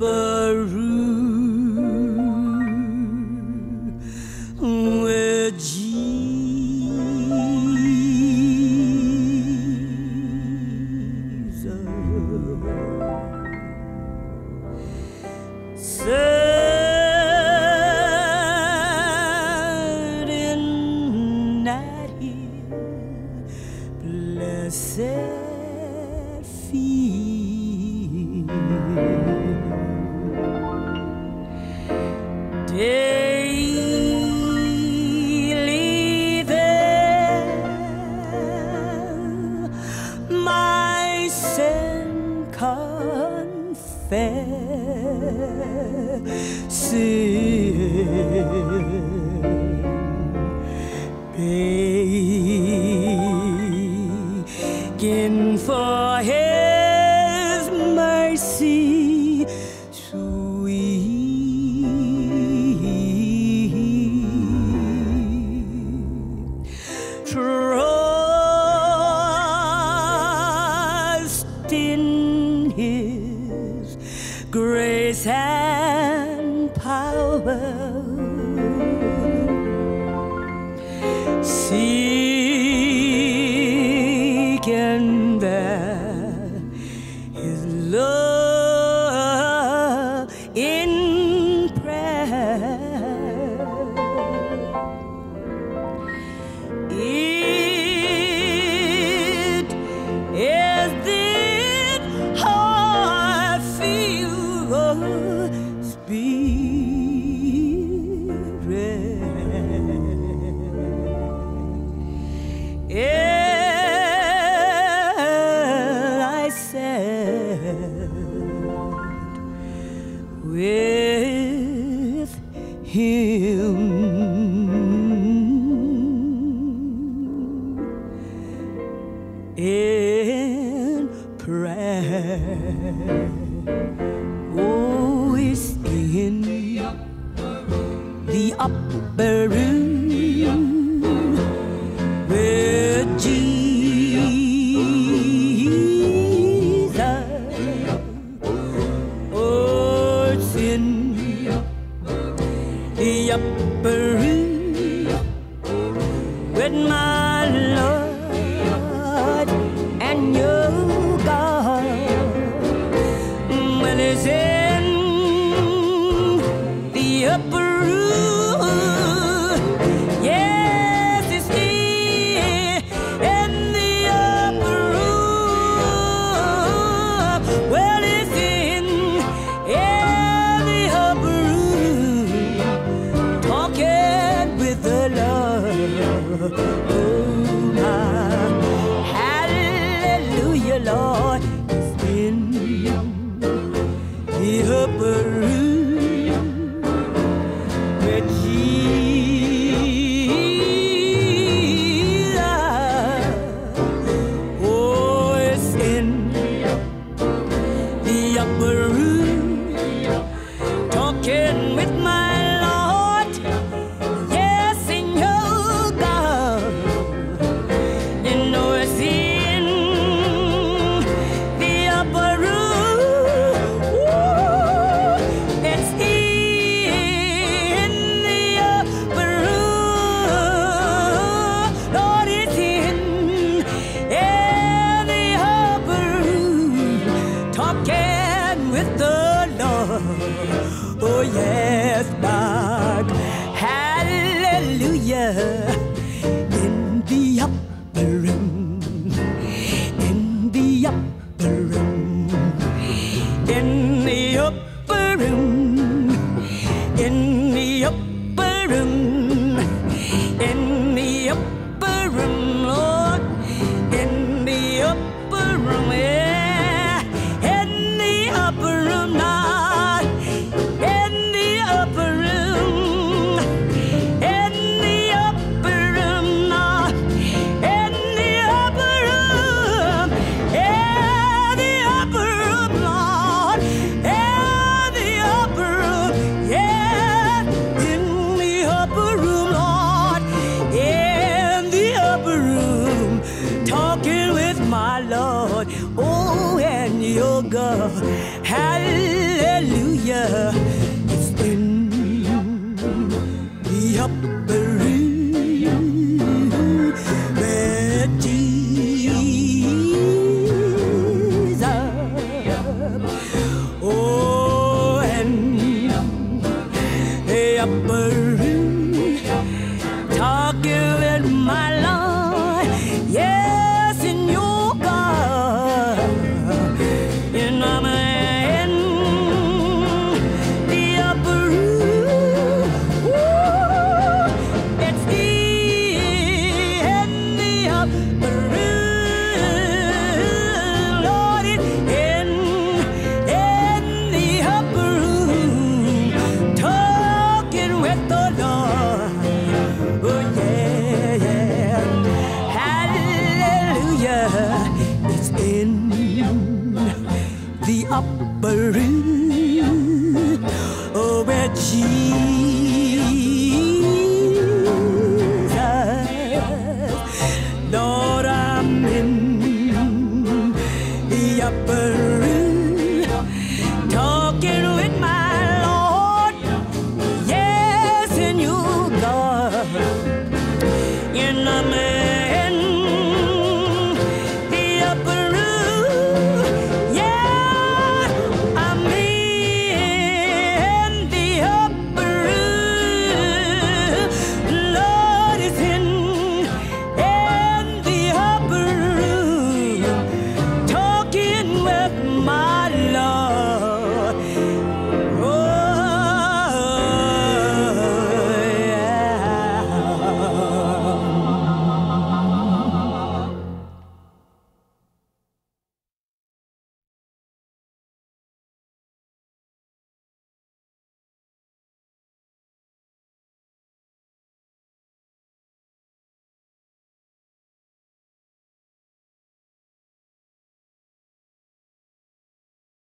Baruch. faire C'est in prayer. Oh, it's in the upper room, the upper room, where Jesus. Oh, it's in the upper room, with my love. with the Lord. Oh, yes, Mark. Hallelujah. In the upper room. In the upper room. In the upper my Lord. Oh, and your God. Hallelujah. It's in the up.